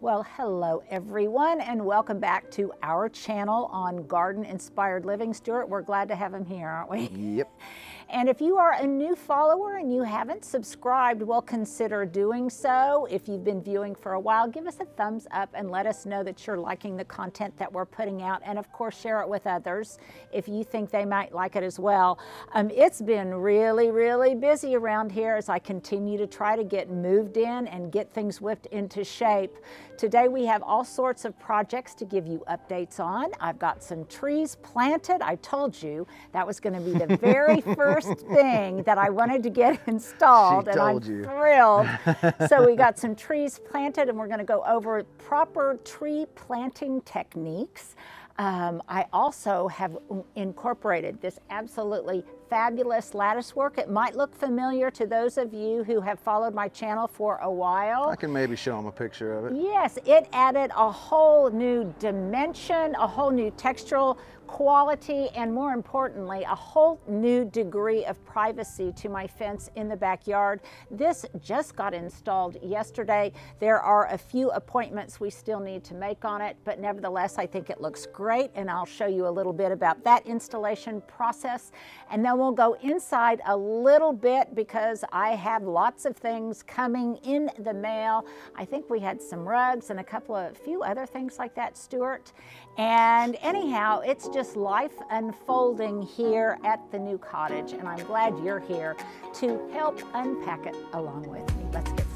Well, hello everyone, and welcome back to our channel on Garden Inspired Living. Stuart, we're glad to have him here, aren't we? Yep. And if you are a new follower and you haven't subscribed, well, consider doing so. If you've been viewing for a while, give us a thumbs up and let us know that you're liking the content that we're putting out. And of course, share it with others if you think they might like it as well. Um, it's been really, really busy around here as I continue to try to get moved in and get things whipped into shape. Today we have all sorts of projects to give you updates on. I've got some trees planted. I told you that was going to be the very first thing that I wanted to get installed, She and I'm you. thrilled. so we got some trees planted, and we're going to go over proper tree planting techniques. Um, I also have incorporated this absolutely fabulous lattice work. It might look familiar to those of you who have followed my channel for a while. I can maybe show them a picture of it. Yes, it added a whole new dimension, a whole new textural quality, and more importantly, a whole new degree of privacy to my fence in the backyard. This just got installed yesterday. There are a few appointments we still need to make on it, but nevertheless, I think it looks great, and I'll show you a little bit about that installation process. And then we'll go inside a little bit because I have lots of things coming in the mail. I think we had some rugs and a couple of a few other things like that, Stuart. And anyhow, it's just life unfolding here at the new cottage, and I'm glad you're here to help unpack it along with me. Let's get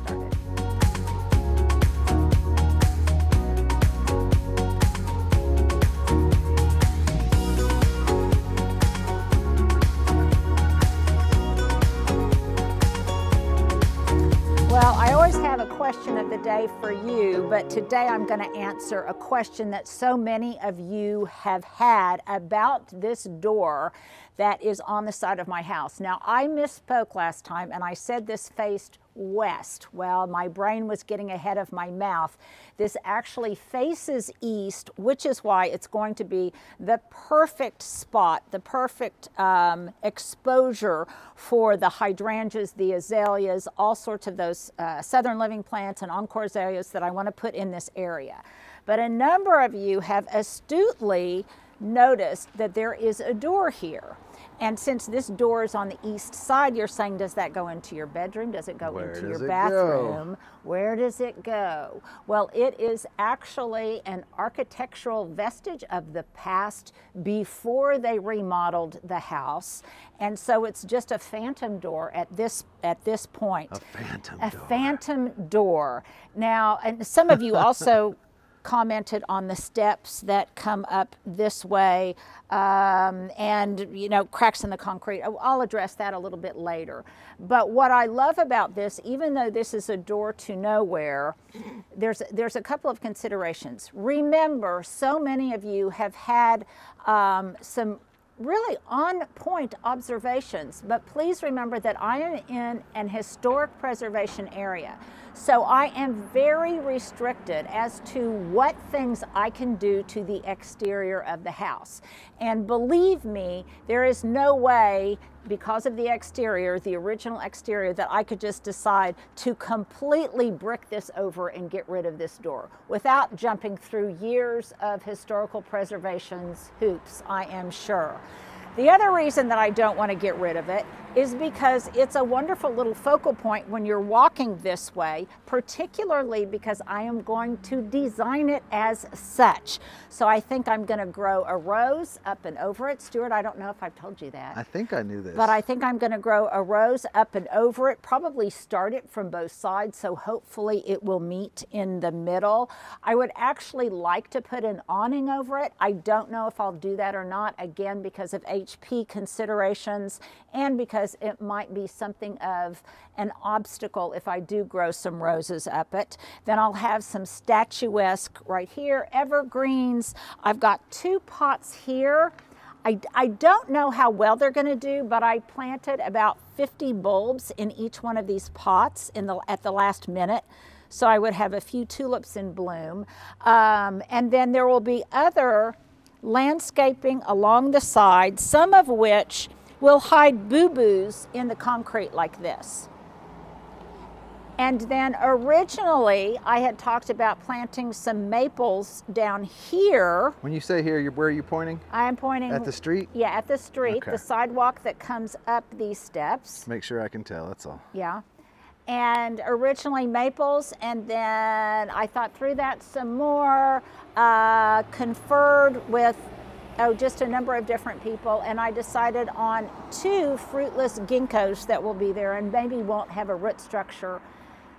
I always have a question of the day for you, but today I'm going to answer a question that so many of you have had about this door that is on the side of my house. Now, I misspoke last time and I said this faced west. Well, my brain was getting ahead of my mouth. This actually faces east, which is why it's going to be the perfect spot, the perfect um, exposure for the hydrangeas, the azaleas, all sorts of those uh, southern living plants and encore azaleas that I want to put in this area. But a number of you have astutely noticed that there is a door here. And since this door is on the east side, you're saying, does that go into your bedroom? Does it go Where into your bathroom? Where does it go? Well, it is actually an architectural vestige of the past before they remodeled the house. And so it's just a phantom door at this at this point. A phantom A door. phantom door. Now, and some of you also commented on the steps that come up this way um, and you know cracks in the concrete. I'll address that a little bit later. But what i love about this even though this is a door to nowhere there's there's a couple of considerations. Remember so many of you have had um, some really on point observations, but please remember that I am in an historic preservation area. So I am very restricted as to what things I can do to the exterior of the house. And believe me, there is no way because of the exterior, the original exterior, that I could just decide to completely brick this over and get rid of this door without jumping through years of historical preservation's hoops, I am sure. The other reason that I don't want to get rid of it is because it's a wonderful little focal point when you're walking this way, particularly because I am going to design it as such. So I think I'm going to grow a rose up and over it. Stuart, I don't know if I've told you that. I think I knew this. But I think I'm going to grow a rose up and over it, probably start it from both sides, so hopefully it will meet in the middle. I would actually like to put an awning over it. I don't know if I'll do that or not, again, because of HP considerations and because it might be something of an obstacle if I do grow some roses up it. Then I'll have some statuesque right here, evergreens. I've got two pots here. I, I don't know how well they're going to do, but I planted about 50 bulbs in each one of these pots in the, at the last minute. So I would have a few tulips in bloom. Um, and then there will be other landscaping along the side, some of which will hide boo-boos in the concrete like this. And then originally I had talked about planting some maples down here. When you say here, where are you pointing? I am pointing At the street? Yeah, at the street, Okay. the sidewalk that comes up these steps. Make sure I can tell, that's all. Yeah. And originally maples, and then I thought through that some more, uh, conferred with oh, just a number of different people, and I decided on two fruitless ginkgos that will be there and maybe won't have a root structure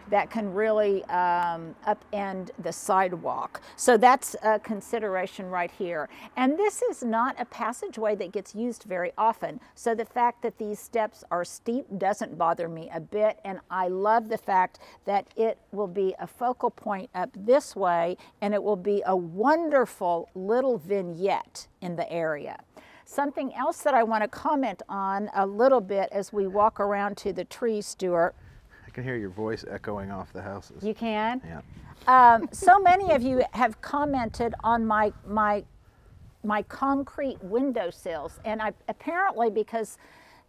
that can really um, upend the sidewalk. So that's a consideration right here. And this is not a passageway that gets used very often. So the fact that these steps are steep doesn't bother me a bit. And I love the fact that it will be a focal point up this way and it will be a wonderful little vignette in the area. Something else that I want to comment on a little bit as we walk around to the tree, Stuart. I can hear your voice echoing off the houses. You can? yeah. Um, so many of you have commented on my my my concrete windowsills, and I apparently because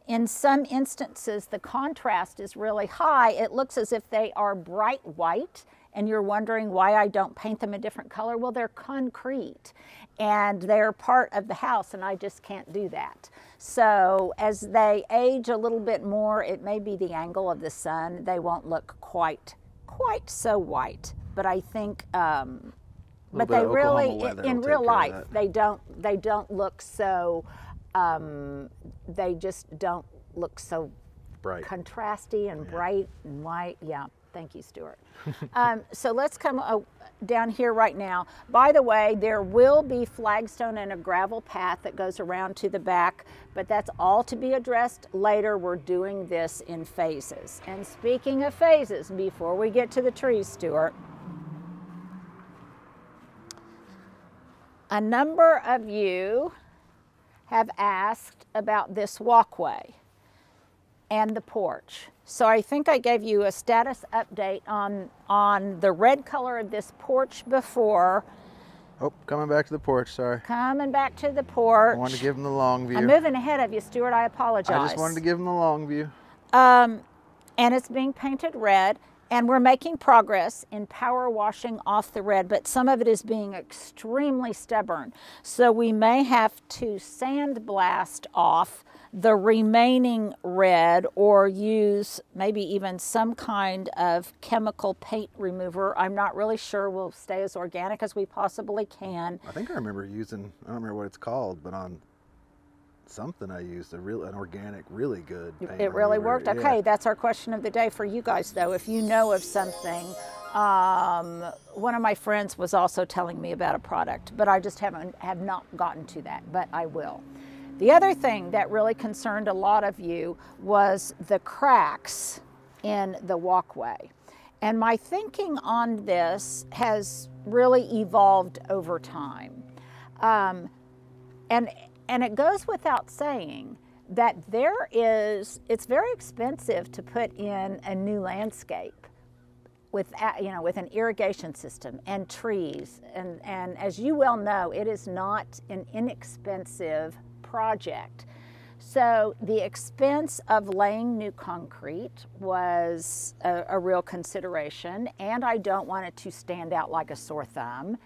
in some instances the contrast is really high, it looks as if they are bright white, and you're wondering why I don't paint them a different color. Well, they're concrete, and they're part of the house, and I just can't do that. So as they age a little bit more, it may be the angle of the sun. They won't look quite quite so white, but I think, um, but they really, in real take care of life, they don't, they don't look so, um, they just don't look so Bright. contrasty and bright and white. Yeah, thank you, Stuart. um, so let's come uh, down here right now. By the way, there will be flagstone and a gravel path that goes around to the back, but that's all to be addressed later. We're doing this in phases. And speaking of phases, before we get to the trees, Stuart, a number of you have asked about this walkway and the porch. So I think I gave you a status update on, on the red color of this porch before. Oh, coming back to the porch, sorry. Coming back to the porch. I wanted to give him the long view. I'm moving ahead of you, Stuart. I apologize. I just wanted to give him the long view. Um, and it's being painted red. And we're making progress in power washing off the red, but some of it is being extremely stubborn. So we may have to sandblast off the remaining red or use maybe even some kind of chemical paint remover. I'm not really sure we'll stay as organic as we possibly can. I think I remember using, I don't remember what it's called, but on something I used, a real, an organic, really good paint It really remover. worked. Yeah. Okay, that's our question of the day for you guys, though. If you know of something, um, one of my friends was also telling me about a product, but I just haven't have not gotten to that. But I will. The other thing that really concerned a lot of you was the cracks in the walkway. And my thinking on this has really evolved over time. Um, and and it goes without saying that there is it's very expensive to put in a new landscape with you know with an irrigation system and trees and and as you well know it is not an inexpensive project so the expense of laying new concrete was a, a real consideration and i don't want it to stand out like a sore thumb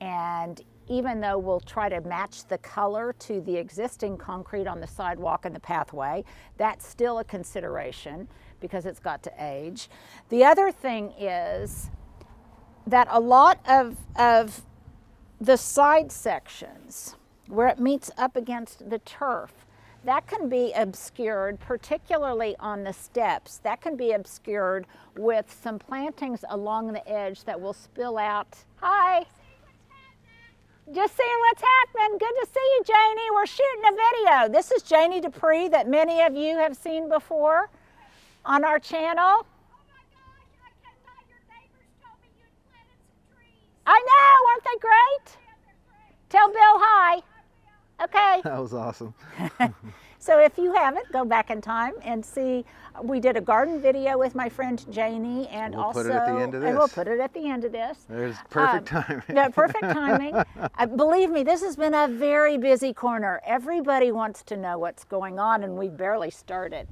and even though we'll try to match the color to the existing concrete on the sidewalk and the pathway, that's still a consideration because it's got to age. The other thing is that a lot of, of the side sections where it meets up against the turf, that can be obscured, particularly on the steps. That can be obscured with some plantings along the edge that will spill out. Hi. Just seeing what's happening. Good to see you, Janie. We're shooting a video. This is Janie Dupree that many of you have seen before on our channel. I know, aren't they great? Tell Bill hi. Okay. That was awesome. So if you haven't, go back in time and see. We did a garden video with my friend Janie, and We'll also put it at the end of and we'll put it at the end of this. There's perfect Um, timing. Yeah, perfect timing. uh, believe me, this has been a very busy corner. Everybody wants to know what's going on, and we've barely started.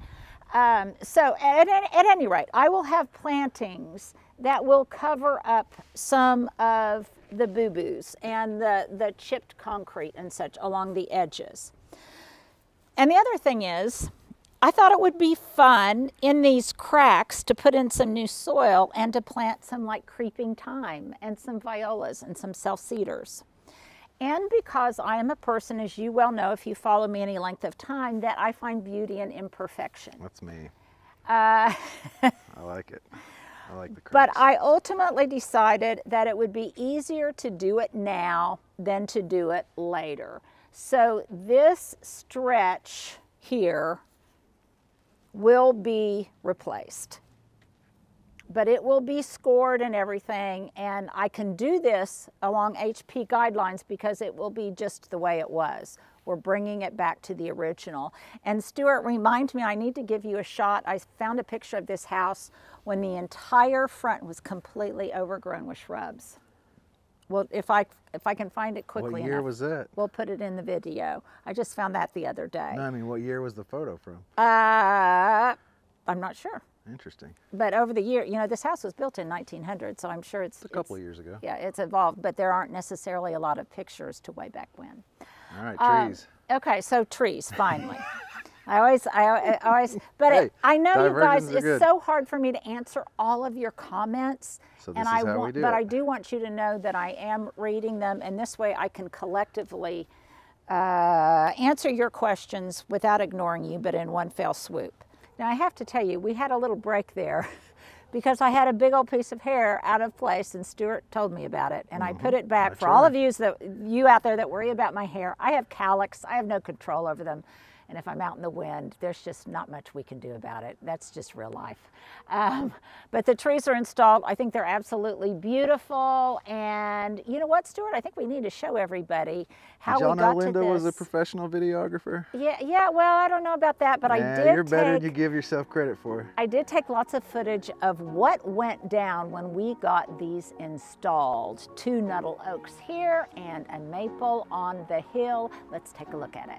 Um, so at, at, at any rate, I will have plantings that will cover up some of the boo-boos and the, the chipped concrete and such along the edges. And the other thing is, I thought it would be fun in these cracks to put in some new soil and to plant some like creeping thyme and some violas and some self-seeders. And because I am a person, as you well know, if you follow me any length of time, that I find beauty in imperfection. That's me. Uh, I like it. I like the but. I ultimately decided that it would be easier to do it now than to do it later. So this stretch here will be replaced. But it will be scored and everything, and I can do this along HP guidelines because it will be just the way it was. We're bringing it back to the original. And Stuart, remind me, I need to give you a shot. I found a picture of this house when the entire front was completely overgrown with shrubs. Well, if I if I can find it quickly What year enough, was that? we'll put it in the video. I just found that the other day. No, I mean, what year was the photo from? Uh, I'm not sure. Interesting. But over the year, you know, this house was built in 1900, so I'm sure it's A couple it's- years ago. Yeah, it's evolved, but there aren't necessarily a lot of pictures to way back when. All right, Um, trees. Okay, so trees, finally. I always, I, always, but Hey, it, I know you guys, it's good. so hard for me to answer all of your comments. So and I is how we want, do but it. I do want you to know that I am reading them, and this way I can collectively uh, answer your questions without ignoring you, but in one fell swoop. Now I have to tell you, we had a little break there. Because I had a big old piece of hair out of place, and Stuart told me about it, and I put it back. That's For all of you that you out there that worry about my hair, I have cowlicks. I have no control over them, and if I'm out in the wind, there's just not much we can do about it. That's just real life. Um, but the trees are installed. I think they're absolutely beautiful, and you know what, Stuart? I think we need to show everybody how Did y'all we know got Linda to this. was a professional videographer? yeah, yeah. Well, I don't know about that, but I did you're better take. than you give yourself credit for. I did take lots of footage of what went down when we got these installed. Two Nuttall Oaks here and a maple on the hill. Let's take a look at it.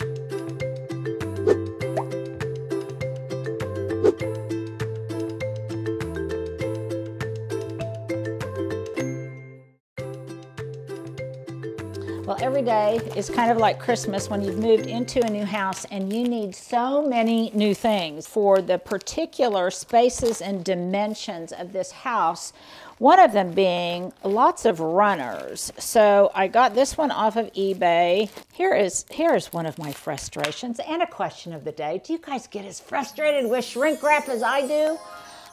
every day is kind of like Christmas when you've moved into a new house and you need so many new things for the particular spaces and dimensions of this house. One of them being lots of runners. So I got this one off of eBay. Here is here is one of my frustrations and a question of the day. Do you guys get as frustrated with shrink wrap as I do?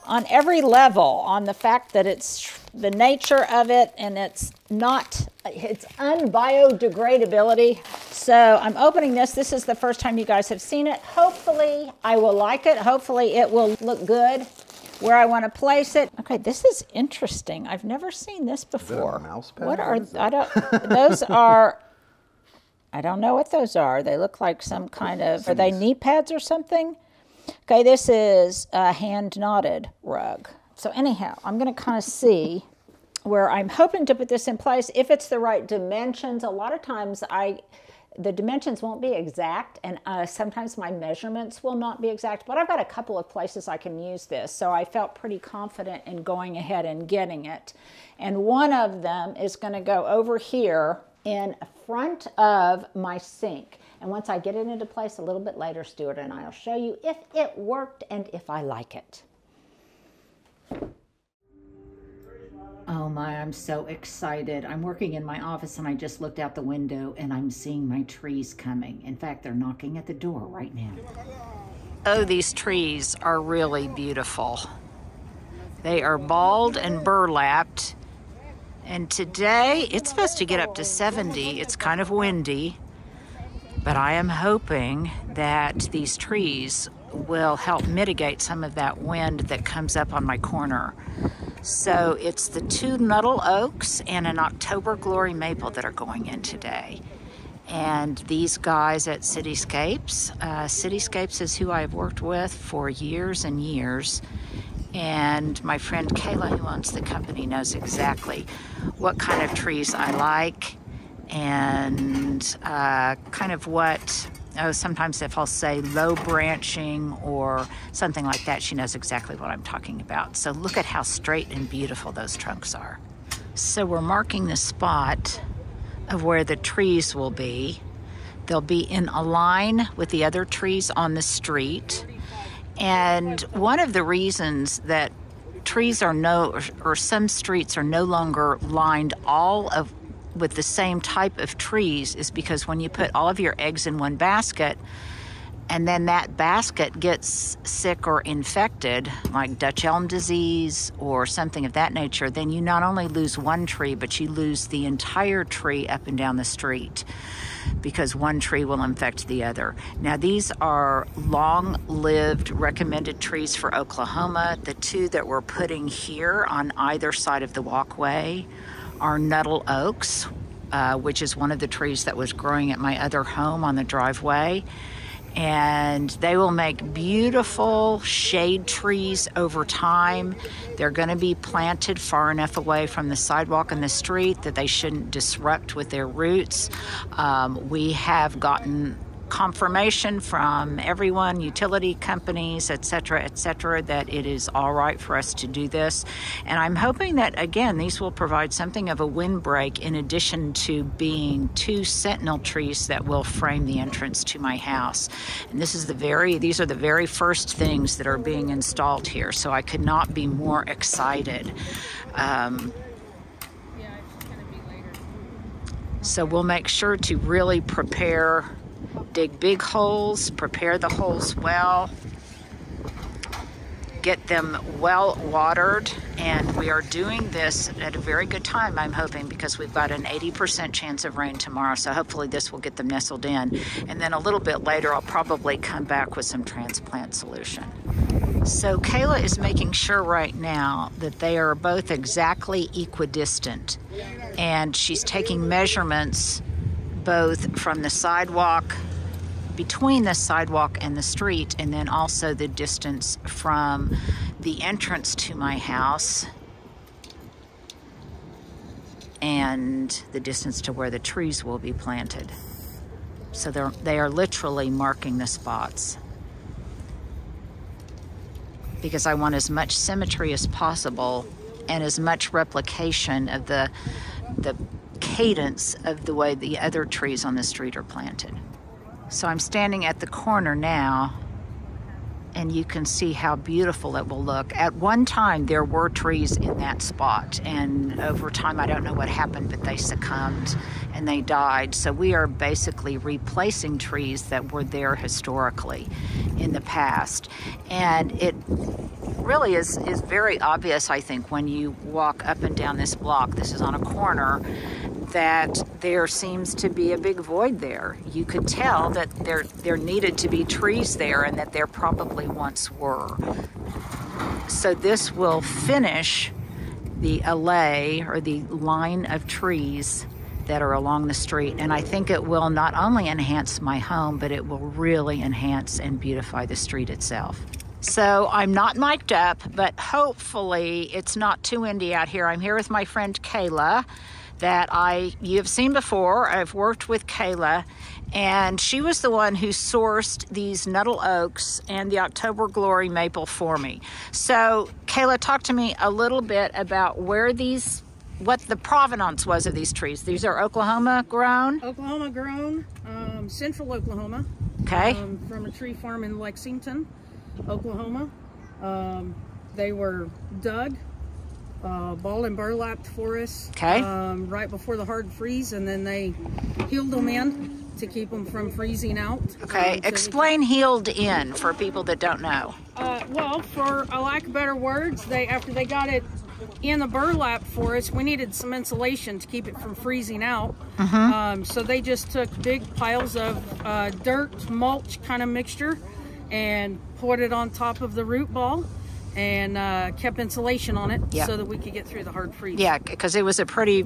On every level on the fact that it's the nature of it and it's not it's unbiodegradability. So i'm opening this. This is the first time you guys have seen it. Hopefully i will like it. Hopefully it will look good where i want to place it. Okay this is interesting. I've never seen this before. mouse pad? what are i don't those are i don't know what those are. They look like some kind of are they knee pads or something Okay, this is a hand knotted rug. So anyhow, I'm going to kind of see where I'm hoping to put this in place if it's the right dimensions. A lot of times I the dimensions won't be exact and uh, sometimes my measurements will not be exact but i've got a couple of places i can use this so i felt pretty confident in going ahead and getting it and one of them is going to go over here in front of my sink and once i get it into place a little bit later stuart and i'll show you if it worked and if i like it Oh my, I'm so excited. I'm working in my office and I just looked out the window and I'm seeing my trees coming. In fact, they're knocking at the door right now. Oh, these trees are really beautiful. They are balled and burlapped. And today it's supposed to get up to 70. It's kind of windy. But I am hoping that these trees will help mitigate some of that wind that comes up on my corner. So it's the two Nuttall Oaks and an October Glory Maple that are going in today. And these guys at Cityscapes, uh, Cityscapes is who I've worked with for years and years. And my friend Kayla, who owns the company, knows exactly what kind of trees I like and uh, kind of what oh, sometimes if I'll say low branching or something like that, she knows exactly what I'm talking about. So look at how straight and beautiful those trunks are. So we're marking the spot of where the trees will be. They'll be in a line with the other trees on the street. And one of the reasons that trees are no, or some streets are no longer lined all of with the same type of trees is because when you put all of your eggs in one basket, and then that basket gets sick or infected, like Dutch elm disease or something of that nature, then you not only lose one tree, but you lose the entire tree up and down the street because one tree will infect the other. Now, these are long lived recommended trees for Oklahoma. The two that we're putting here on either side of the walkway are Nuttall Oaks, uh, which is one of the trees that was growing at my other home on the driveway and they will make beautiful shade trees over time. They're going to be planted far enough away from the sidewalk and the street that they shouldn't disrupt with their roots. Um, we have gotten confirmation from everyone, utility companies, et cetera, et cetera, that it is all right for us to do this. And I'm hoping that, again, these will provide something of a windbreak in addition to being two sentinel trees that will frame the entrance to my house. And this is the very, these are the very first things that are being installed here. So I could not be more excited. Um, so we'll make sure to really prepare dig big holes, prepare the holes well, get them well watered. And we are doing this at a very good time, I'm hoping, because we've got an 80% chance of rain tomorrow. So hopefully this will get them nestled in. And then a little bit later, I'll probably come back with some transplant solution. So Kayla is making sure right now that they are both exactly equidistant. And she's taking measurements both from the sidewalk between the sidewalk and the street, and then also the distance from the entrance to my house and the distance to where the trees will be planted. So they're, they are literally marking the spots because I want as much symmetry as possible and as much replication of the, the cadence of the way the other trees on the street are planted. So I'm standing at the corner now and you can see how beautiful it will look. At one time, there were trees in that spot, and over time, I don't know what happened, but they succumbed and they died. So we are basically replacing trees that were there historically in the past. And it really is, is very obvious, I think, when you walk up and down this block. This is on a corner that there seems to be a big void there. You could tell that there there needed to be trees there and that there probably once were. So this will finish the alley or the line of trees that are along the street and I think it will not only enhance my home but it will really enhance and beautify the street itself. So I'm not mic'd up, but hopefully it's not too windy out here. I'm here with my friend Kayla that I you have seen before. I've worked with Kayla, and she was the one who sourced these Nuttall Oaks and the October Glory maple for me. So, Kayla, talk to me a little bit about where these what the provenance was of these trees. These are Oklahoma grown? Oklahoma grown, um, central Oklahoma. Okay. Um, from a tree farm in Lexington, Oklahoma. Um, they were dug uh, ball and burlapped for us. Okay. Um, right before the hard freeze, and then they heeled them in to keep them from freezing out. Okay. Um, so Explain heeled in for people that don't know. Uh, well, for a lack of better words, they after they got it in the burlap for us, we needed some insulation to keep it from freezing out. Mm -hmm. um, so they just took big piles of uh, dirt mulch kind of mixture and poured it on top of the root ball and uh, kept insulation on it yep. so that we could get through the hard freeze. Yeah, because it was a pretty,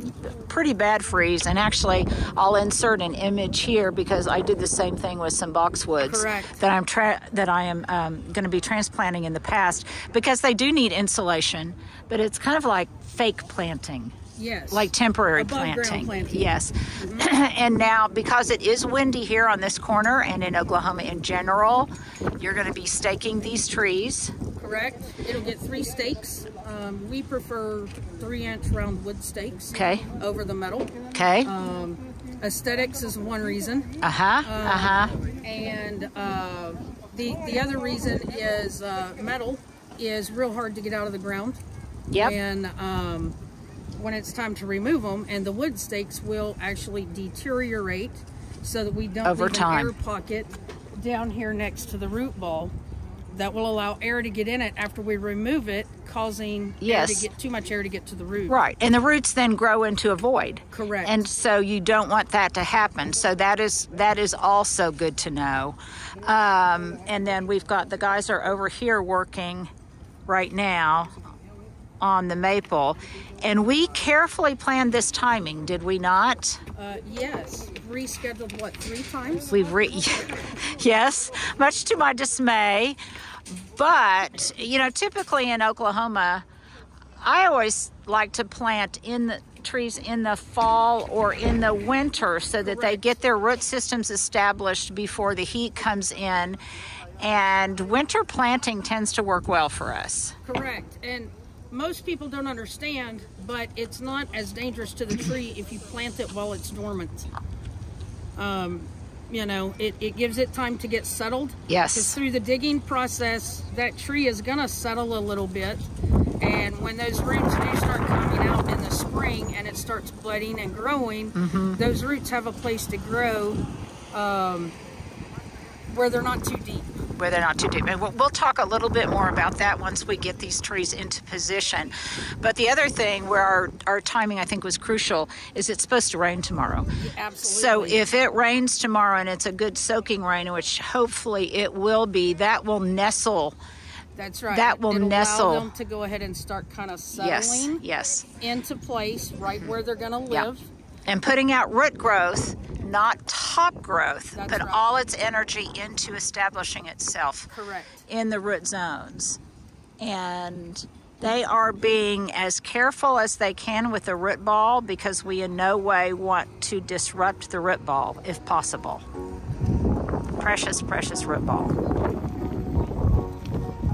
pretty bad freeze. And actually, I'll insert an image here because I did the same thing with some boxwoods Correct. that I'm tra- that I am um, going to be transplanting in the past because they do need insulation, but it's kind of like fake planting. Yes. Like temporary Above planting. planting. Yes. and now, because it is windy here on this corner and in Oklahoma in general, you're going to be staking these trees. Correct. It'll get three stakes. Um, we prefer three inch round wood stakes Okay. over the metal. Okay. Um, aesthetics is one reason. Uh huh. Uh huh. And uh, the, the other reason is uh, metal is real hard to get out of the ground. Yep. And um, when it's time to remove them, and the wood stakes will actually deteriorate so that we don't Over leave time. an air pocket down here next to the root ball that will allow air to get in it after we remove it, causing air Yes. to get too much air to get to the root. Right. And the roots then grow into a void. Correct. And so you don't want that to happen. So that is that is also good to know. Um, and then we've got the guys are over here working right now on the maple. And we carefully planned this timing, did we not? Uh, yes. Rescheduled what three times? We've re yes, much to my dismay. But you know, typically in Oklahoma, I always like to plant in the trees in the fall or in the winter so that they get their root systems established before the heat comes in. And winter planting tends to work well for us. Correct. And most people don't understand, but it's not as dangerous to the tree if you plant it while it's dormant. Um, you know, it, it gives it time to get settled. Because Yes. through the digging process, that tree is going to settle a little bit. And when those roots do start coming out in the spring and it starts budding and growing, Mm-hmm. those roots have a place to grow um, where they're not too deep. Where they're not too deep. And we'll, we'll talk a little bit more about that once we get these trees into position. But the other thing where our, our timing I think was crucial is it's supposed to rain tomorrow. Absolutely. So if it rains tomorrow and it's a good soaking rain, which hopefully it will be, that will nestle. That's right. that will It'll nestle. Allow them to go ahead and start kind of settling yes. yes. into place right where they're going to Yeah. And putting out root growth, not top growth. That's Put right. all its energy into establishing itself. Correct. in the root zones. And they are being as careful as they can with the root ball because we in no way want to disrupt the root ball if possible. Precious, precious root ball.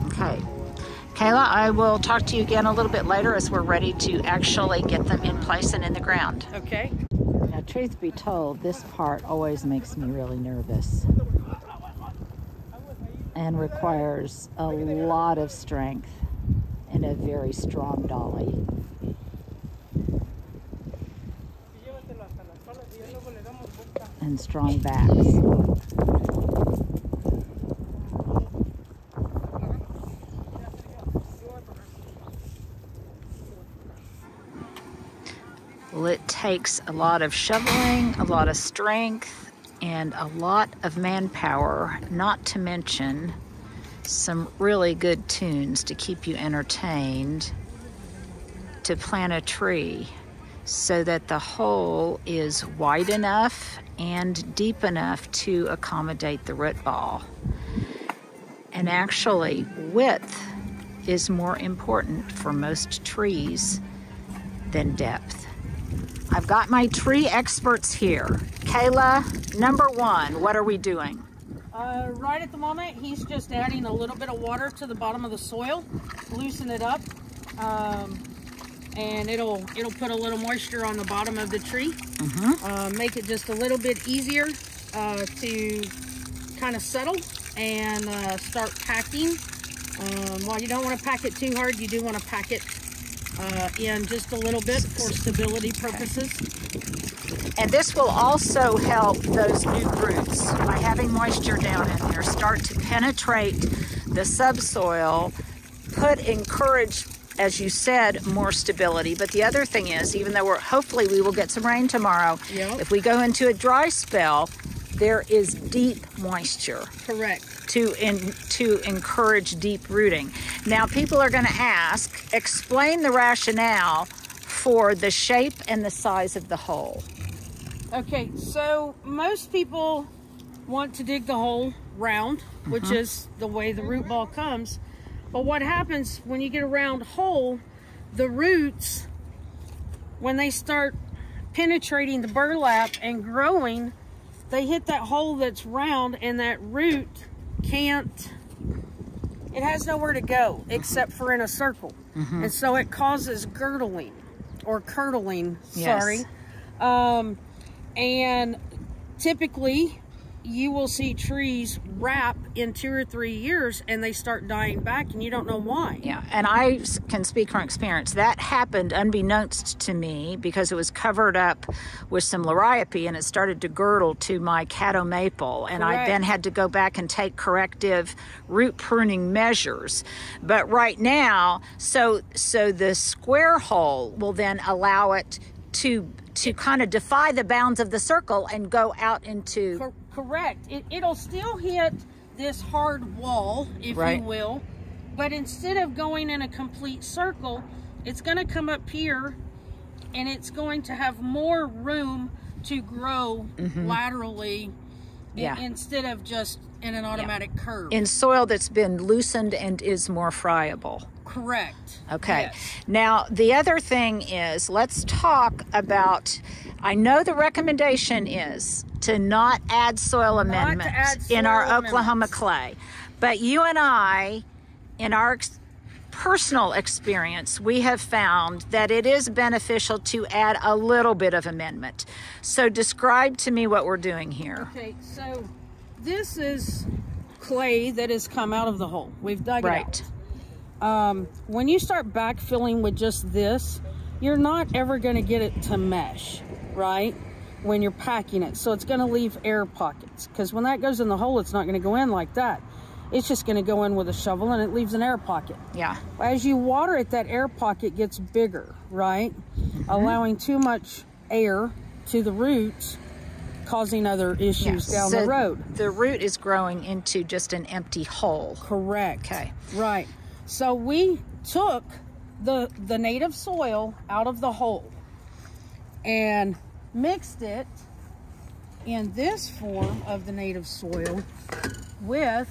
Okay. Kayla, I will talk to you again a little bit later as we're ready to actually get them in place and in the ground. Okay. Now, truth be told, this part always makes me really nervous and requires a lot of strength and a very strong dolly. And strong backs. Well, it takes a lot of shoveling, a lot of strength, and a lot of manpower, not to mention some really good tunes to keep you entertained to plant a tree so that the hole is wide enough and deep enough to accommodate the root ball. And actually, width is more important for most trees than depth. I've got my tree experts here. Kayla, number one, what are we doing? Uh, right at the moment, he's just adding a little bit of water to the bottom of the soil, loosen it up, um, and it'll it'll put a little moisture on the bottom of the tree, uh, make it just a little bit easier uh, to kind of settle and uh, start packing. Um, while you don't want to pack it too hard, you do want to pack it uh, in just a little bit for stability purposes. And this will also help those new roots by having moisture down in there start to penetrate the subsoil, put encourage, as you said, more stability. But the other thing is, even though we're hopefully we will get some rain tomorrow, Yep. if we go into a dry spell, there is deep moisture. Correct. to in, to encourage deep rooting. Now, people are going to ask, explain the rationale for the shape and the size of the hole. Okay, so most people want to dig the hole round, which mm-hmm. is the way the root ball comes. But what happens when you get a round hole, the roots when they start penetrating the burlap and growing, they hit that hole that's round and that root can't, it has nowhere to go except for in a circle. Mm-hmm. And so it causes girdling or curdling, yes. sorry. Um, and typically you will see trees wrap in two or three years and they start dying back and you don't know why. Yeah, and I can speak from experience. That happened unbeknownst to me because it was covered up with some liriope and it started to girdle to my caddo maple. And. I then had to go back and take corrective root pruning measures. But right now, so so the square hole will then allow it to to kind of defy the bounds of the circle and go out into correct. It, it'll still hit this hard wall, if right. you will, but instead of going in a complete circle, it's going to come up here and it's going to have more room to grow mm-hmm. laterally yeah. instead of just in an automatic yeah. curve. In soil that's been loosened and is more friable. Correct. Okay. Yes. Now, the other thing is let's talk about. I know the recommendation is to not add soil not amendments add soil in our amendments. Oklahoma clay. But you and I, in our ex- personal experience, we have found that it is beneficial to add a little bit of amendment. So, describe to me what we're doing here. Okay, so this is clay that has come out of the hole. We've dug right. it out. Um, when you start backfilling with just this, you're not ever going to get it to mesh, right? when you're packing it. So it's going to leave air pockets because when that goes in the hole, it's not going to go in like that. It's just going to go in with a shovel and it leaves an air pocket. Yeah. As you water it, that air pocket gets bigger, right? Mm-hmm. Allowing too much air to the roots, causing other issues down so the road. The root is growing into just an empty hole. Correct. Okay. Right. So we took the the native soil out of the hole and mixed it in this form of the native soil with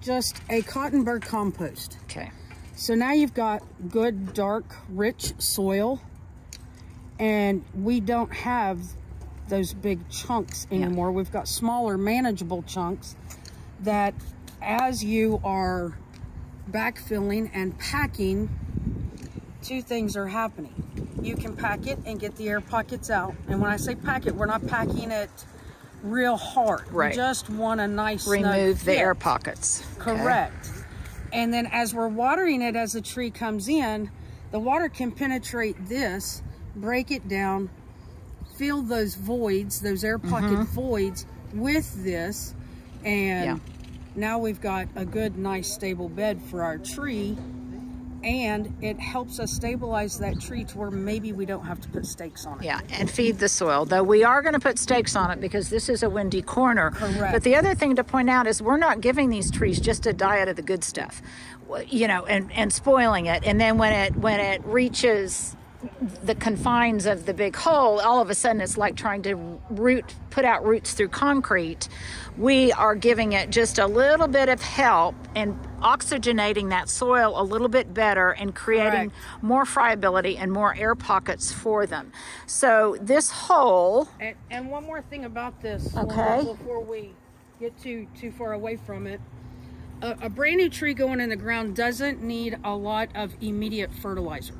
just a cottonburr compost. Okay. So now you've got good, dark, rich soil, and we don't have those big chunks anymore. Yeah. We've got smaller, manageable chunks that as you are backfilling and packing, two things are happening you can pack it and get the air pockets out. And when I say pack it, we're not packing it real hard. Right. We just want a nice remove the air pockets. Correct. Okay. And then as we're watering it as the tree comes in, the water can penetrate this, break it down, fill those voids, those air pocket mm -hmm. voids with this, and yeah. now we've got a good, nice, stable bed for our tree and it helps us stabilize that tree to where maybe we don't have to put stakes on it. Yeah, and feed the soil. Though we are going to put stakes on it because this is a windy corner. Correct. But the other thing to point out is we're not giving these trees just a diet of the good stuff, you know, and and spoiling it. And then when it when it reaches the confines of the big hole, all of a sudden it's like trying to root, put out roots through concrete. We are giving it just a little bit of help and oxygenating that soil a little bit better and creating Correct. more friability and more air pockets for them. So this hole. And, and one more thing about this. Uh, okay. Before we get too too far away from it. A, a brand new tree going in the ground doesn't need a lot of immediate fertilizer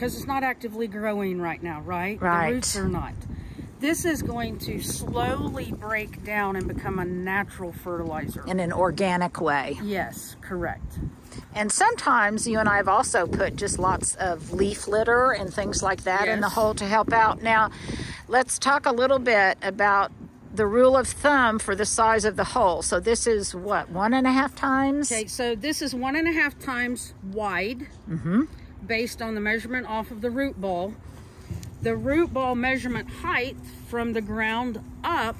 because it's not actively growing right now, right? Right. The roots are not. This is going to slowly break down and become a natural fertilizer. In an organic way. Yes, correct. And sometimes you and I have also put just lots of leaf litter and things like that yes. in the hole to help out. Now, let's talk a little bit about the rule of thumb for the size of the hole. So this is what, one and a half times? Okay, so this is one and a half times wide. Mm-hmm based on the measurement off of the root ball. The root ball measurement height from the ground up,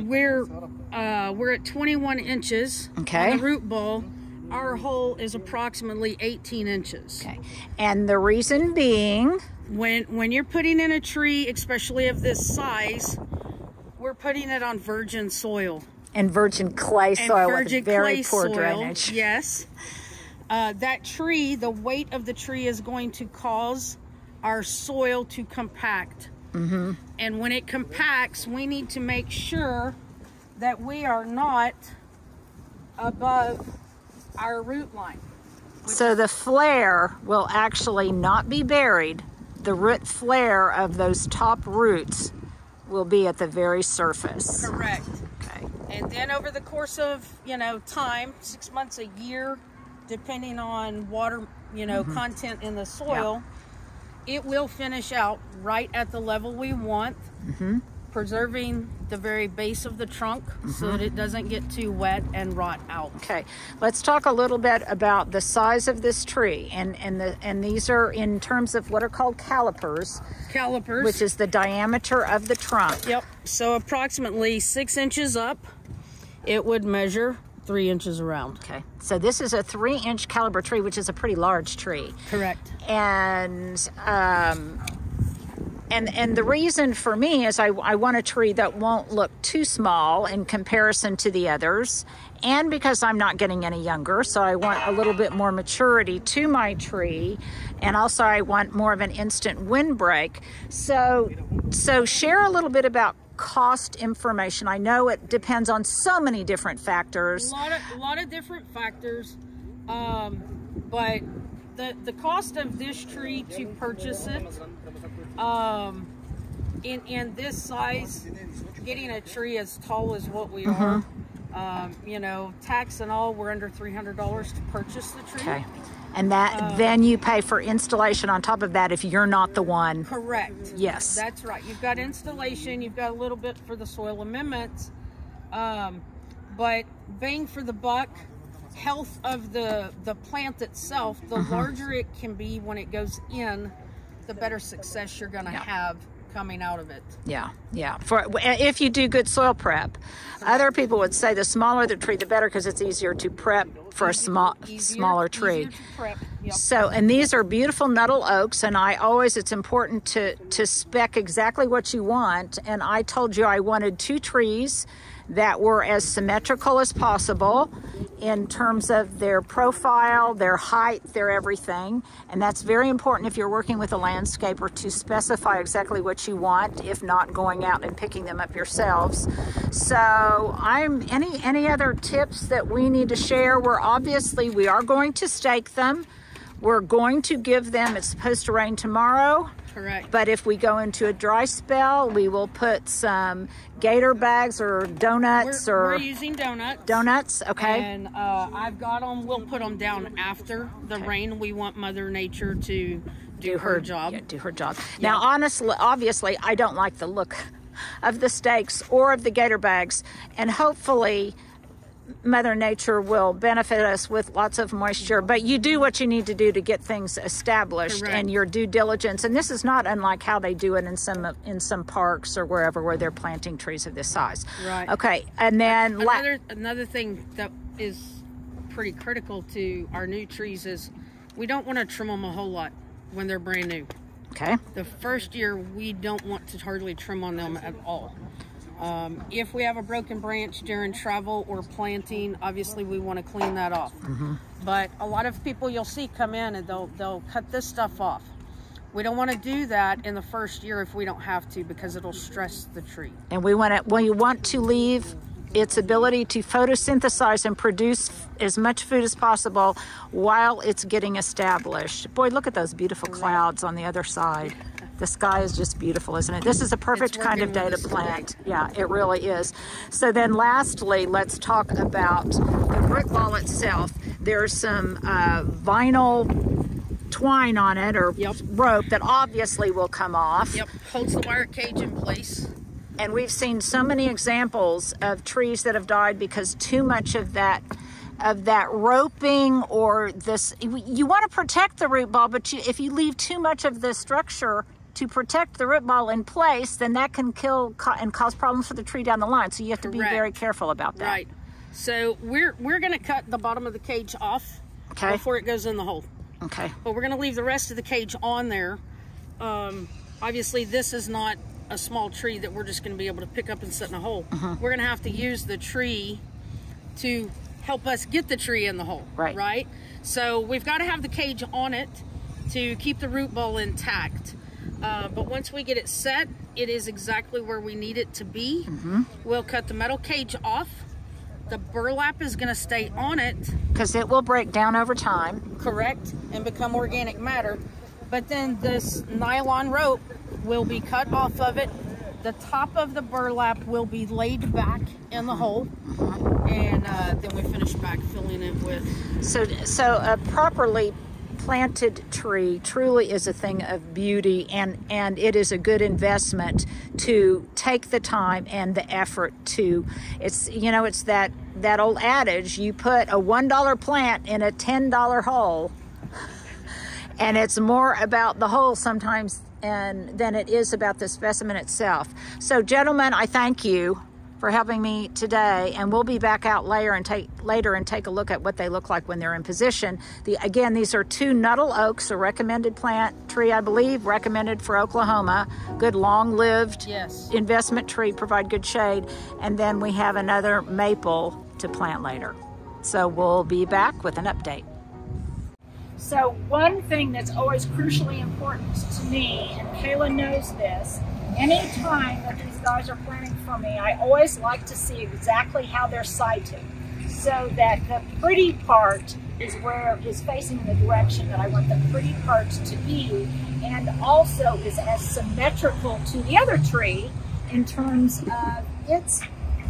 we're, uh, we're at 21 inches okay. on the root ball. Our hole is approximately 18 inches. Okay. And the reason being? When, when you're putting in a tree, especially of this size, we're putting it on virgin soil. And virgin clay soil and virgin with very poor soil, drainage. Yes. Uh, that tree, the weight of the tree is going to cause our soil to compact. Mm-hmm. And when it compacts, we need to make sure that we are not above our root line. So the flare will actually not be buried. The root flare of those top roots will be at the very surface. Correct. Okay. And then over the course of, you know, time, six months, a year, depending on water, you know, Mm-hmm. content in the soil, it will finish out right at the level we want, Mm-hmm. preserving the very base of the trunk so Mm-hmm. that it doesn't get too wet and rot out. Okay, let's talk a little bit about the size of this tree, and and the and these are in terms of what are called calipers, Calipers. which is the diameter of the trunk. Yep. So approximately six inches up, it would measure three inches around. Okay, so this is a three-inch caliper tree, which is a pretty large tree, Correct. and um, and and the reason for me is I, I want a tree that won't look too small in comparison to the others. And because I'm not getting any younger so I want a little bit more maturity to my tree. And also I want more of an instant windbreak. So so share a little bit about cost information. I know it depends on so many different A factors lot of a lot of different factors, um, but the the cost of this tree to purchase it, um, in in this size, getting a tree as tall as what we are, um, you know, tax and all, we're under three hundred dollars to purchase the tree. okay and that then you pay for installation on top of that if you're not the one Correct. Yes. That's right. You've got installation, you've got a little bit for the soil amendments, um, but bang for the buck, health of the the plant itself, the Mm-hmm. larger it can be when it goes in, the better success you're going to Yeah. have coming out of it. Yeah, yeah. For if you do good soil prep, other people would say the smaller the tree, the better because it's easier to prep for a small, Easier- smaller tree. easier to prep. Yep. So, and these are beautiful Nuttall oaks, and I always it's important to to spec exactly what you want. And I told you I wanted two trees that were as symmetrical as possible in terms of their profile, their height, their everything. And that's very important if you're working with a landscaper to specify exactly what you want, if not going out and picking them up yourselves. So I'm any any other tips that we need to share? We're obviously we are going to stake them. We're going to give them, it's supposed to rain tomorrow. Correct. But if we go into a dry spell, we will put some gator bags or donuts we're, or we're using donuts. donuts. Okay. And uh, I've got them. We'll put them down after the Okay. rain. We want Mother Nature to do, her, job. yeah, do her job. Now, honestly, obviously, I don't like the look of the stakes or of the gator bags, and hopefully. Mother Nature will benefit us with lots of moisture, but you do what you need to do to get things established Correct. and your due diligence. And this is not unlike how they do it in some in some parks or wherever where they're planting trees of this size. Right. Okay, and then la- Another another thing that is pretty critical to our new trees is we don't want to trim them a whole lot when they're brand new. okay, The first year we don't want to hardly trim on them at all. Um, if we have a broken branch during travel or planting, obviously we want to clean that off. But a lot of people you'll see come in and they'll they'll cut this stuff off. We don't want to do that in the first year if we don't have to because it'll stress the tree. and we want to we want to leave its ability to photosynthesize and produce as much food as possible while it's getting established. Boy, look at those beautiful clouds on the other side. The sky is just beautiful, isn't it? This is a perfect kind of day to plant. Yeah, it really is. So then lastly, let's talk about the root ball itself. There's some uh, vinyl twine on it or Yep. rope that obviously will come off. Yep, holds the wire cage in place. And we've seen so many examples of trees that have died because too much of that of that roping or this you want to protect the root ball but you, if you leave too much of the structure to protect the root ball in place then that can kill ca- and cause problems for the tree down the line so you have to be very careful about that Right. So we're we're gonna cut the bottom of the cage off Okay. before it goes in the hole. okay But we're gonna leave the rest of the cage on there. Um, obviously, this is not a small tree that we're just gonna be able to pick up and set in a hole. Uh-huh. We're gonna have to use the tree to help us get the tree in the hole. Right. Right. So we've got to have the cage on it to keep the root ball intact. Uh, but once we get it set, it is exactly where we need it to be. Mm -hmm. We'll cut the metal cage off. The burlap is going to stay on it. Because it will break down over time. Correct, and become organic matter. But then this nylon rope will be cut off of it. The top of the burlap will be laid back in the hole. And uh, then we finish back filling it with. So, so a properly planted tree truly is a thing of beauty and, and it is a good investment to take the time and the effort to it's you know it's that that old adage you put a one dollar plant in a ten dollar hole and it's more about the hole sometimes and than it is about the specimen itself. So gentlemen i thank you for helping me today and we'll be back out later and take later and take a look at what they look like when they're in position. The again these are two Nuttall oaks a recommended plant tree I believe recommended for Oklahoma. Good long-lived yes. investment tree provide good shade. And then we have another maple to plant later. So we'll be back with an update. So one thing that's always crucially important to me and Kayla knows this anytime that these guys are planting for me, I always like to see exactly how they're sited so that the pretty part is where is facing in the direction that I want the pretty part to be and also is as symmetrical to the other tree in terms of its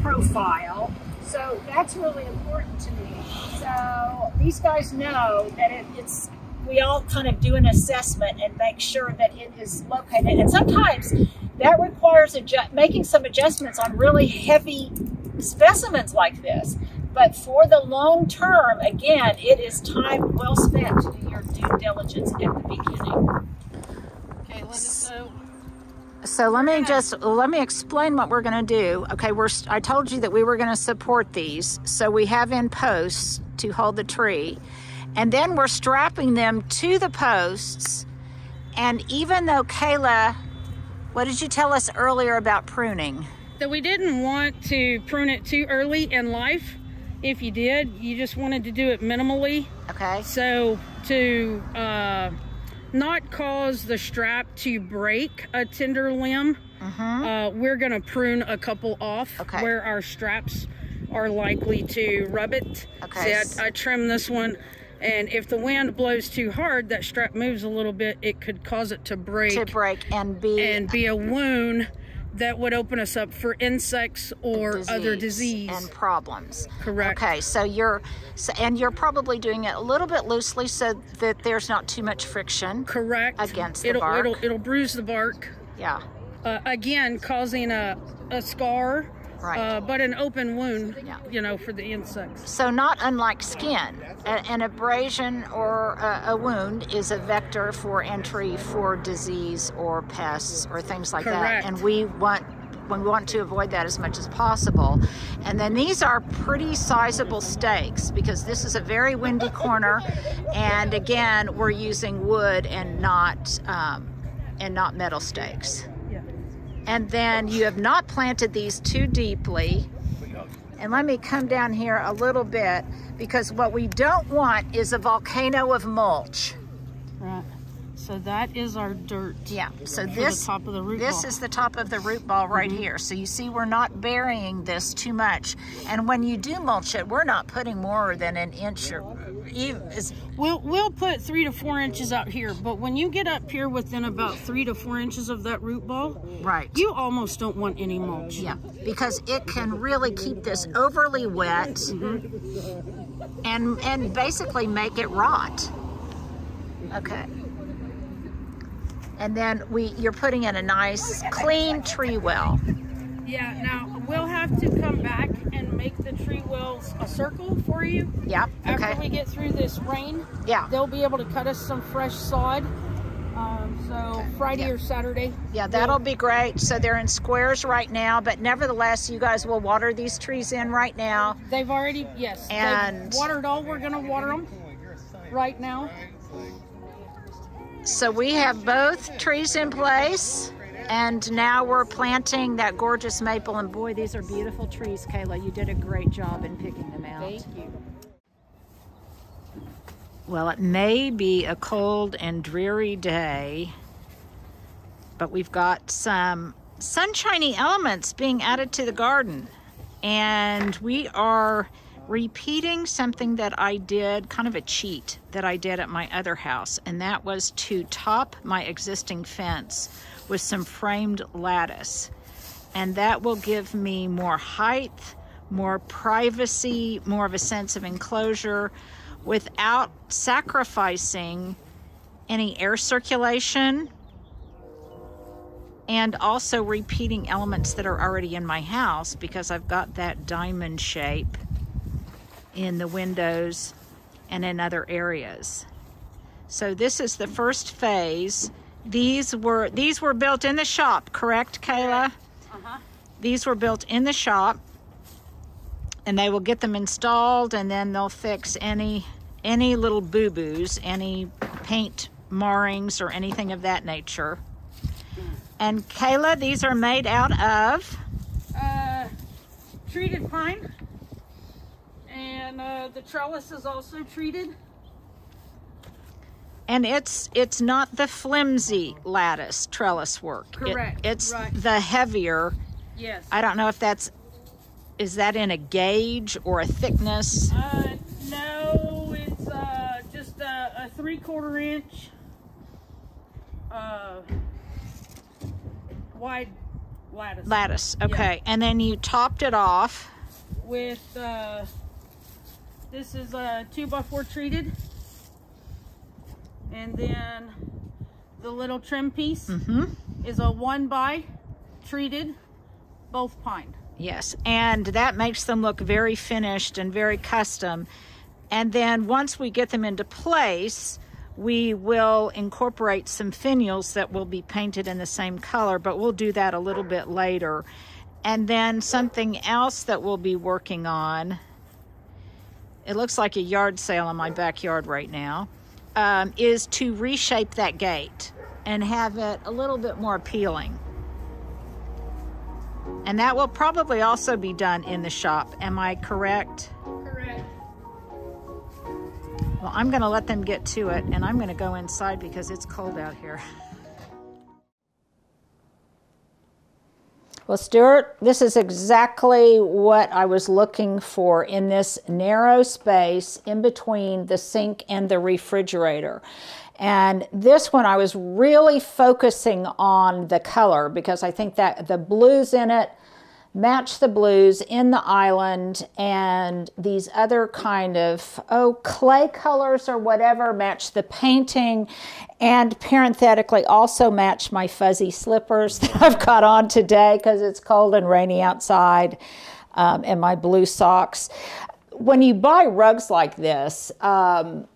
profile. So that's really important to me. So these guys know that it, it's we all kind of do an assessment and make sure that it is located. And sometimes that requires making some adjustments on really heavy specimens like this. But for the long term, again, it is time well spent to do your due diligence at the beginning. Okay, so so let me just let me explain what we're going to do. Okay, we're I told you that we were going to support these, so we have in posts to hold the tree, and then we're strapping them to the posts. And even though Kayla what did you tell us earlier about pruning? That we didn't want to prune it too early in life. If you did, you just wanted to do it minimally. Okay. So to uh, not cause the strap to break a tender limb, uh -huh. uh, we're going to prune a couple off okay. where our straps are likely to rub it. Okay. See, I, I trimmed this one and if the wind blows too hard that strap moves a little bit it could cause it to break. To break and be and be a wound that would open us up for insects or disease other disease and problems. Correct. Okay so you're so, and you're probably doing it a little bit loosely so that there's not too much friction correct. against the it'll, bark. it'll it'll bruise the bark. Yeah. Uh, again causing a a scar Right. Uh, but an open wound, yeah. you know, for the insects. So not unlike skin, an abrasion or a, a, wound is a vector for entry for disease or pests or things like Correct. that. And we want we want to avoid that as much as possible. And then these are pretty sizable stakes because this is a very windy corner. And again, we're using wood and not um, and not metal stakes and then you have not planted these too deeply. And let me come down here a little bit because what we don't want is a volcano of mulch. Right. So that is our dirt. Yeah. So this top of the root this ball. is the top of the root ball right mm -hmm. here. So you see we're not burying this too much. And when you do mulch it, we're not putting more than an inch or even we'll we'll put three to four inches out here, but when you get up here within about three to four inches of that root ball, right, you almost don't want any mulch. Yeah, because it can really keep this overly wet mm -hmm. and and basically make it rot. Okay and then we you're putting in a nice clean tree well. Yeah, now we'll have to come back and make the tree wells a circle for you. Yep. After okay. we get through this rain, yeah, they'll be able to cut us some fresh sod. Um, so okay. Friday yeah. or Saturday. Yeah, that'll be great. So they're in squares right now, but nevertheless, you guys will water these trees in right now. They've already, yes, and watered all. We're going to water them right now. So we have both trees in place and now we're planting that gorgeous maple and boy these are beautiful trees Kayla you did a great job in picking them out thank you Well, it may be a cold and dreary day, but we've got some sunshiny elements being added to the garden. And we are repeating something that I did, kind of a cheat that I did at my other house, and that was to top my existing fence with some framed lattice. And that will give me more height, more privacy, more of a sense of enclosure without sacrificing any air circulation and also repeating elements that are already in my house because I've got that diamond shape in the windows and in other areas. So this is the first phase. These were these were built in the shop, correct, Kayla? Uh-huh. These were built in the shop and they will get them installed and then they'll fix any any little boo-boos, any paint marrings or anything of that nature. And Kayla, these are made out of? Uh, treated pine and uh, the trellis is also treated. And it's it's not the flimsy lattice trellis work. Correct. It, it's right. the heavier. Yes. I don't know if that's is that in a gauge or a thickness? Uh, no, it's uh, just a, a three quarter inch uh, wide lattice. Lattice. Okay. Yeah. And then you topped it off with. Uh, this is a two by four treated. And then the little trim piece mm -hmm. is a one by treated, both pine. Yes, and that makes them look very finished and very custom. And then once we get them into place, we will incorporate some finials that will be painted in the same color, but we'll do that a little bit later. And then something else that we'll be working on it looks like a yard sale in my backyard right now, um, is to reshape that gate and have it a little bit more appealing. And that will probably also be done in the shop. Am I correct? Correct. Well, I'm going to let them get to it and I'm going to go inside because it's cold out here. Well, Stuart, this is exactly what I was looking for in this narrow space in between the sink and the refrigerator. And this one I was really focusing on the color because I think that the blues in it match the blues in the island and these other kind of, oh, clay colors or whatever match the painting and parenthetically also match my fuzzy slippers that I've got on today because it's cold and rainy outside um, and my blue socks. When you buy rugs like this, um,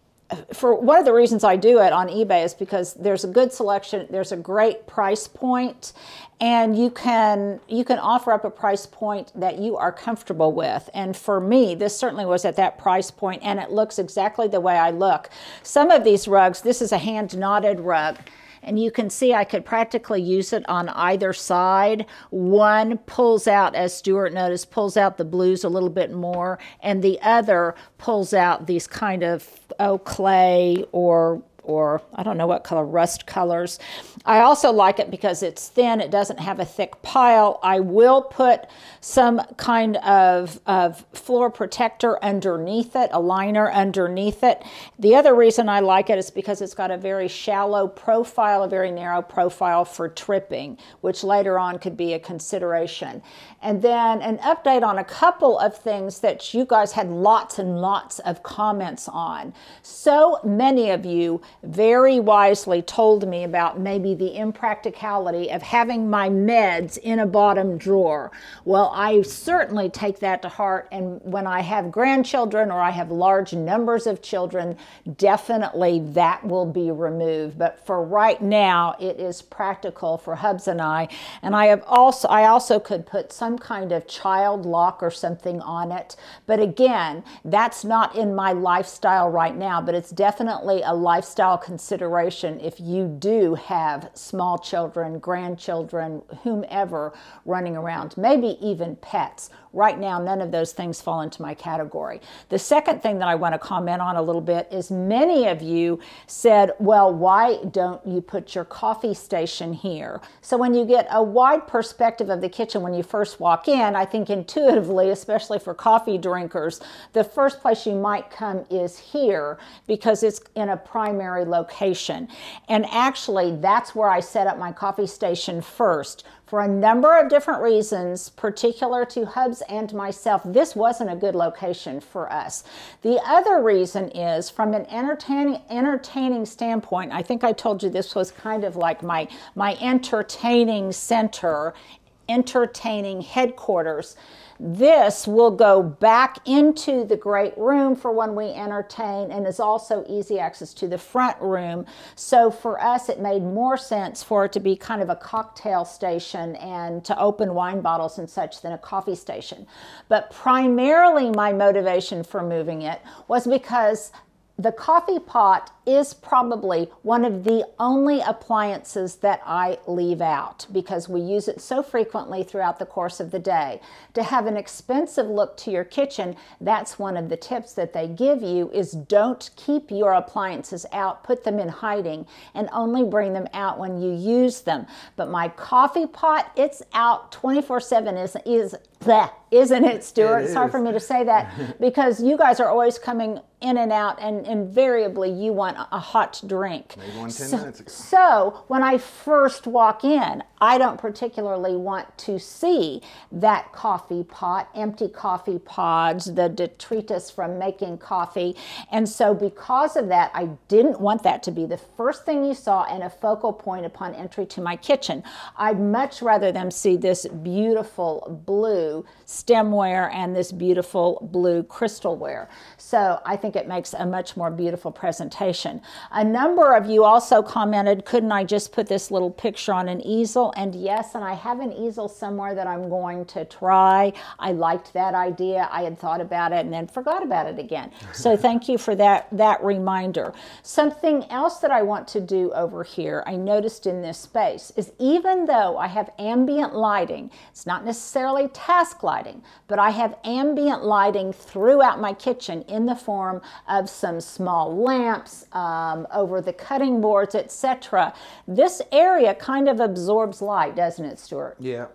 for one of the reasons I do it on eBay is because there's a good selection, there's a great price point, and you can you can offer up a price point that you are comfortable with. And for me, this certainly was at that price point, and it looks exactly the way I look. Some of these rugs, this is a hand knotted rug and you can see I could practically use it on either side. One pulls out, as Stuart noticed, pulls out the blues a little bit more, and the other pulls out these kind of oh clay or or I don't know what color, rust colors. I also like it because it's thin, it doesn't have a thick pile. I will put some kind of, of floor protector underneath it, a liner underneath it. The other reason I like it is because it's got a very shallow profile, a very narrow profile for tripping, which later on could be a consideration. And then an update on a couple of things that you guys had lots and lots of comments on. So many of you very wisely told me about maybe the impracticality of having my meds in a bottom drawer. Well, I certainly take that to heart. And when I have grandchildren or I have large numbers of children, definitely that will be removed. But for right now, it is practical for Hubs and I. And I have also, I also could put some kind of child lock or something on it. But again, that's not in my lifestyle right now, but it's definitely a lifestyle lifestyle consideration if you do have small children, grandchildren, whomever running around, maybe even pets. Right now, none of those things fall into my category. The second thing that I want to comment on a little bit is many of you said, well, why don't you put your coffee station here? So when you get a wide perspective of the kitchen when you first walk in, I think intuitively, especially for coffee drinkers, the first place you might come is here because it's in a primary location. And actually, that's where I set up my coffee station first for a number of different reasons, particular to Hubs and myself, this wasn't a good location for us. The other reason is from an entertaining entertaining standpoint, I think I told you this was kind of like my my entertaining center, entertaining headquarters. This will go back into the great room for when we entertain and is also easy access to the front room. So for us, it made more sense for it to be kind of a cocktail station and to open wine bottles and such than a coffee station. But primarily my motivation for moving it was because the coffee pot is probably one of the only appliances that I leave out because we use it so frequently throughout the course of the day. To have an expensive look to your kitchen, that's one of the tips that they give you is don't keep your appliances out, put them in hiding and only bring them out when you use them. But my coffee pot, it's out 24/7 is is that isn't it, Stuart? It it's hard for me to say that because you guys are always coming in and out, and invariably you want a hot drink. Maybe one 10 so, minutes ago. So when I first walk in, I don't particularly want to see that coffee pot, empty coffee pods, the detritus from making coffee. And so because of that, I didn't want that to be the first thing you saw and a focal point upon entry to my kitchen. I'd much rather them see this beautiful blue stemware and this beautiful blue crystalware. So I think it makes a much more beautiful presentation. A number of you also commented, couldn't I just put this little picture on an easel? and yes, and I have an easel somewhere that I'm going to try. I liked that idea. I had thought about it and then forgot about it again. So thank you for that, that reminder. Something else that I want to do over here, I noticed in this space, is even though I have ambient lighting, it's not necessarily task lighting, but I have ambient lighting throughout my kitchen in the form of some small lamps um, over the cutting boards, etc. This area kind of absorbs light, doesn't it, Stuart? Yeah.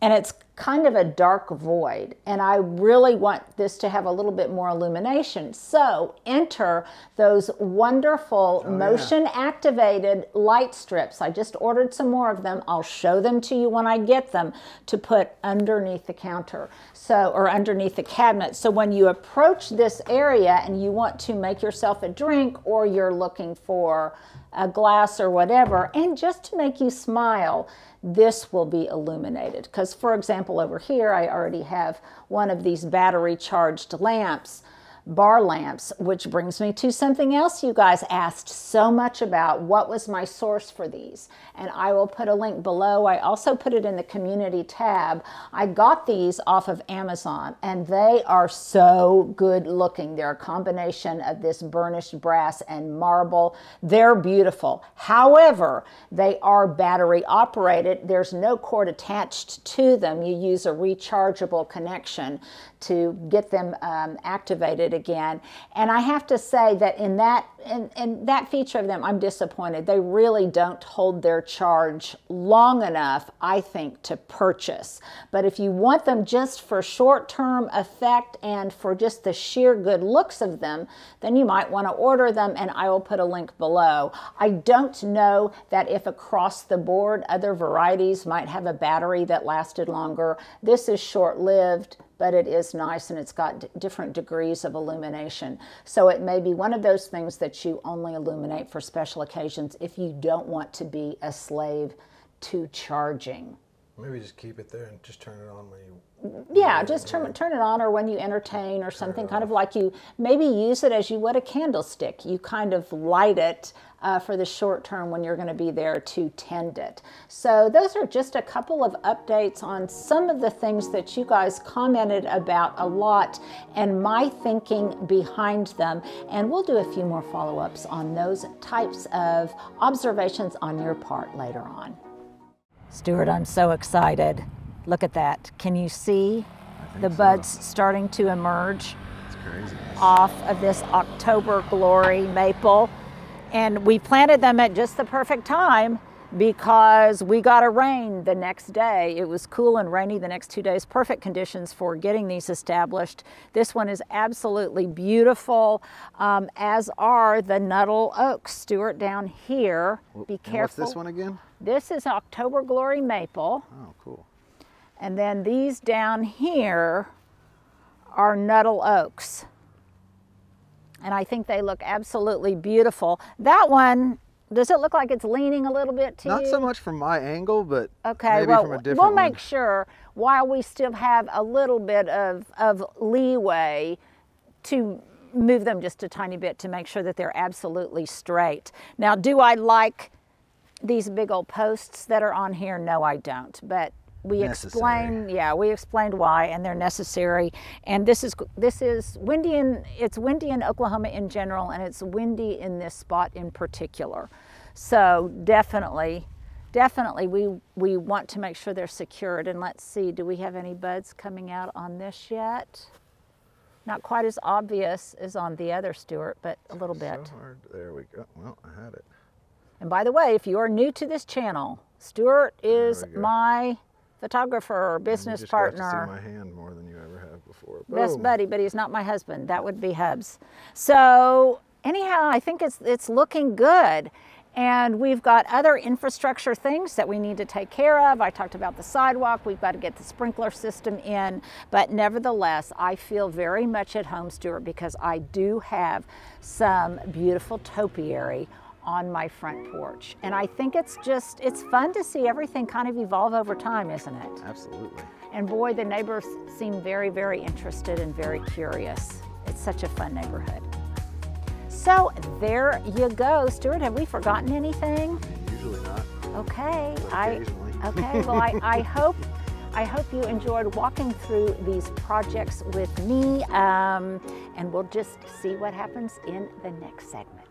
And it's kind of a dark void. And I really want this to have a little bit more illumination. So enter those wonderful Oh, motion activated light strips. I just ordered some more of them. I'll show them to you when I get them to put underneath the counter. So, or underneath the cabinet. So when you approach this area and you want to make yourself a drink or you're looking for a glass or whatever, and just to make you smile, this will be illuminated. Because, for example, over here, I already have one of these battery charged lamps bar lamps, which brings me to something else you guys asked so much about. What was my source for these? And I will put a link below. I also put it in the community tab. I got these off of Amazon and they are so good looking. They're a combination of this burnished brass and marble. They're beautiful. However, they are battery operated. There's no cord attached to them. You use a rechargeable connection to get them um, activated again. And I have to say that in that in, in that feature of them, I'm disappointed. They really don't hold their charge long enough, I think, to purchase. But if you want them just for short-term effect and for just the sheer good looks of them, then you might want to order them, and I will put a link below. I don't know that if across the board other varieties might have a battery that lasted longer. This is short-lived but it is nice and it's got different degrees of illumination. So it may be one of those things that you only illuminate for special occasions if you don't want to be a slave to charging. Maybe just keep it there and just turn it on when you. Yeah, just turn turn it on, or when you entertain, or something. Kind of like you maybe use it as you would a candlestick. You kind of light it uh, for the short term when you're going to be there to tend it. So those are just a couple of updates on some of the things that you guys commented about a lot, and my thinking behind them. And we'll do a few more follow ups on those types of observations on your part later on. Stuart, I'm so excited. Look at that. Can you see the so. buds starting to emerge off of this October Glory maple? And we planted them at just the perfect time because we got a rain the next day. It was cool and rainy the next two days. Perfect conditions for getting these established. This one is absolutely beautiful, um, as are the Nuttall Oaks. Stuart, down here. Be careful. what's this one again? This is October Glory Maple. Oh, cool. And then these down here are Nuttall Oaks. And I think they look absolutely beautiful. That one does it look like it's leaning a little bit to Not you? so much from my angle, but okay, maybe well, from a different We'll make one. sure while we still have a little bit of, of leeway to move them just a tiny bit to make sure that they're absolutely straight. Now, do I like these big old posts that are on here? No, I don't. But we explain yeah we explained why and they're necessary and this is this is windy in it's windy in oklahoma in general and it's windy in this spot in particular so definitely definitely we we want to make sure they're secured and let's see do we have any buds coming out on this yet not quite as obvious as on the other Stuart, but a little bit. So hard. There we go. Well, I had it. And by the way, if you are new to this channel, Stuart is my photographer or business you just partner. Got to see my hand more than you ever have before. Boom. Best buddy, but he's not my husband. That would be Hubs. So anyhow, I think it's it's looking good. And we've got other infrastructure things that we need to take care of. I talked about the sidewalk. We've got to get the sprinkler system in. But nevertheless, I feel very much at home, Stuart, because I do have some beautiful topiary on my front porch. And I think it's just, it's fun to see everything kind of evolve over time, isn't it? Absolutely. And boy, the neighbors seem very, very interested and very curious. It's such a fun neighborhood. So there you go. Stuart, have we forgotten anything? Usually not. Okay. I okay, well I, I hope I hope you enjoyed walking through these projects with me, um, and we'll just see what happens in the next segment.